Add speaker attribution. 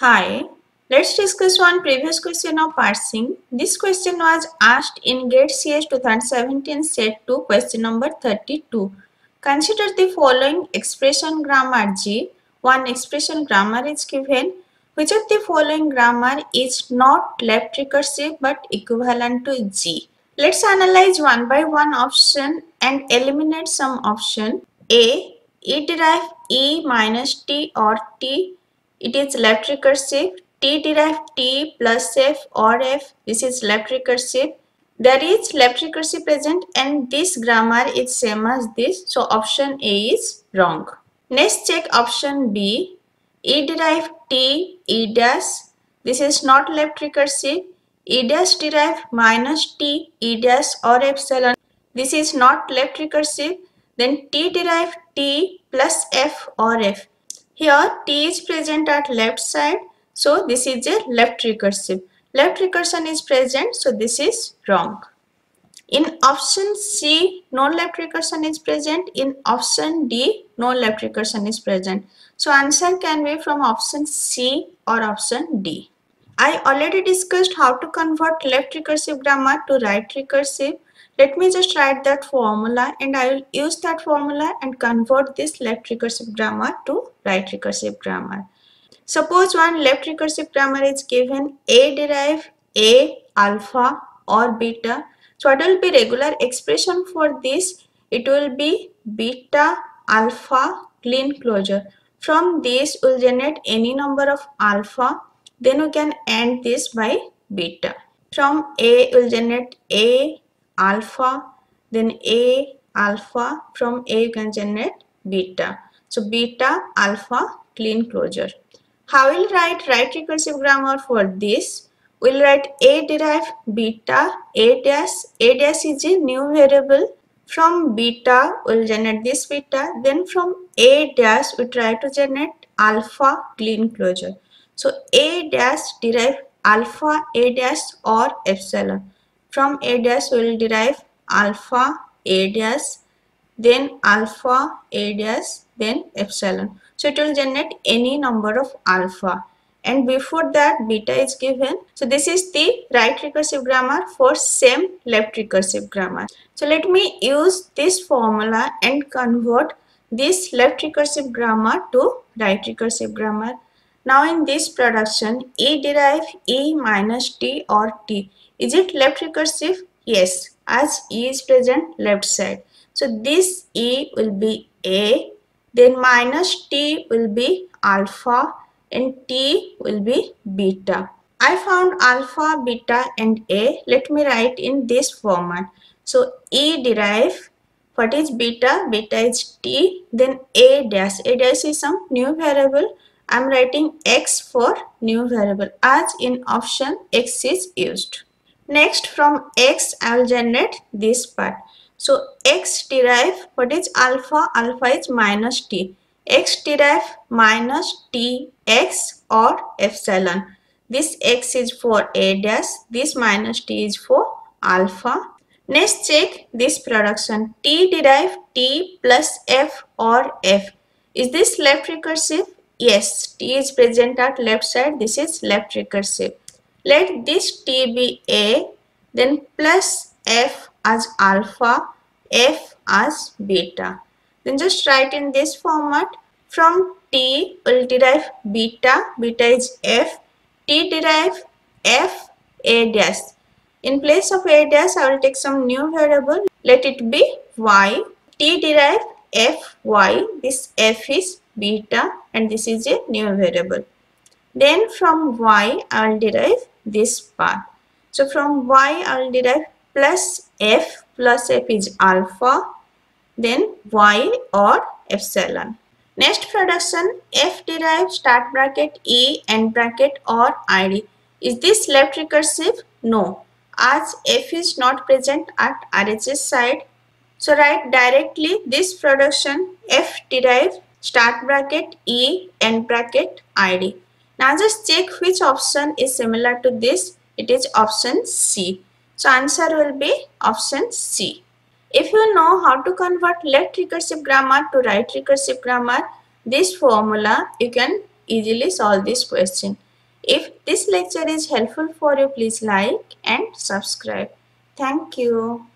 Speaker 1: Hi, let's discuss one previous question of parsing. This question was asked in GATE CS 2017 set 2 question number 32. Consider the following expression grammar G. One expression grammar is given. Which of the following grammar is not left recursive but equivalent to G? Let's analyze one by one option and eliminate some option. A. E derive E minus T or T it is left recursive t derive t plus f or f. This is left recursive there is left recursive present and this grammar is same as this. So option a is wrong. Next check option b. E derive t e dash. This is not left recursive e dash derive minus t e dash or epsilon. This is not left recursive then t derive t plus f or f here t is present at left side. So this is a left recursive. Left recursion is present. So this is wrong. In option C, no left recursion is present. In option D, no left recursion is present. So answer can be from option C or option D. I already discussed how to convert left recursive grammar to right recursive. Let me just write that formula and I will use that formula and convert this left recursive grammar to right recursive grammar. Suppose one left recursive grammar is given A derive A alpha or beta. So what will be regular expression for this? It will be beta alpha Kleene closure. From this will generate any number of alpha. Then we can end this by beta. From A will generate A alpha then a alpha. From a you can generate beta. So beta alpha Kleene closure. How will write right recursive grammar for this? We'll write a derive beta a dash a dash is a new variable. From beta we'll generate this beta. Then from a dash we try to generate alpha Kleene closure so a dash derive alpha a dash or epsilon from A dash we will derive alpha A dash, then alpha A dash, then epsilon. So it will generate any number of alpha and before that beta is given. So this is the right recursive grammar for same left recursive grammar. So let me use this formula and convert this left recursive grammar to right recursive grammar. Now in this production, E derive E minus T or T. Is it left recursive? Yes, as E is present left side. So this E will be A, then minus T will be alpha and T will be beta. I found alpha, beta and A. Let me write in this format. So E derive what is beta? Beta is T. Then A dash. A dash is some new variable. I am writing X for new variable as in option X is used. Next from x I will generate this part. So x derive what is alpha? Alpha is minus t. x derive minus t x or epsilon. This x is for a dash. This minus t is for alpha. Next check this production. t derive t plus f or f. Is this left recursive? Yes, t is present at left side. This is left recursive. Let this t be A, then plus f as alpha, f as beta. Then just write in this format. From t will derive beta, beta is f, t derive f a dash. In place of a dash, I will take some new variable. Let it be y. t derive f y. This f is beta and this is a new variable. Then from y, I will derive this part. So from y I will derive plus f plus f is alpha then y or epsilon. Next production f derive start bracket e end bracket or id. Is this left recursive? No as f is not present at RHS side. So write directly this production f derive start bracket e end bracket id. Now just check which option is similar to this. It is option C. So answer will be option C. If you know how to convert left recursive grammar to right recursive grammar, this formula you can easily solve this question. If this lecture is helpful for you, please like and subscribe. Thank you.